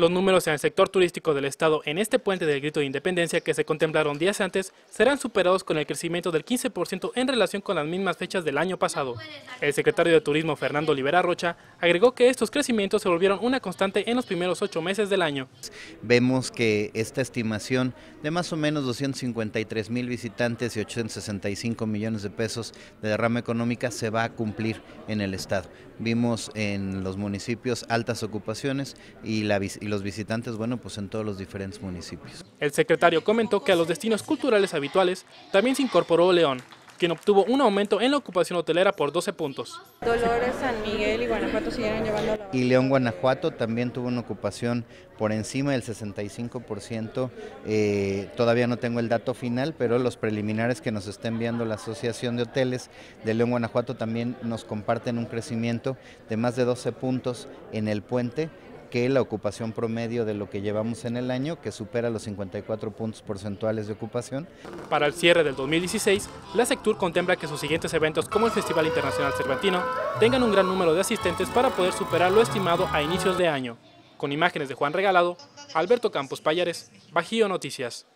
Los números en el sector turístico del Estado en este puente del grito de independencia que se contemplaron días antes serán superados con el crecimiento del 15% en relación con las mismas fechas del año pasado. El secretario de Turismo Fernando Olivera Rocha agregó que estos crecimientos se volvieron una constante en los primeros ocho meses del año. Vemos que esta estimación de más o menos 253 mil visitantes y 865 millones de pesos de derrama económica se va a cumplir en el Estado. Vimos en los municipios altas ocupaciones y la y los visitantes, bueno, pues en todos los diferentes municipios. El secretario comentó que a los destinos culturales habituales también se incorporó León, quien obtuvo un aumento en la ocupación hotelera por 12 puntos. Dolores, San Miguel y Guanajuato siguieron llevando la... Y León, Guanajuato también tuvo una ocupación por encima del 65%. Eh, todavía no tengo el dato final, pero los preliminares que nos está enviando la Asociación de Hoteles de León, Guanajuato también nos comparten un crecimiento de más de 12 puntos en el puente que la ocupación promedio de lo que llevamos en el año, que supera los 54 puntos porcentuales de ocupación. Para el cierre del 2016, la Sectur contempla que sus siguientes eventos como el Festival Internacional Cervantino tengan un gran número de asistentes para poder superar lo estimado a inicios de año. Con imágenes de Juan Regalado, Alberto Campos Payares, Bajío Noticias.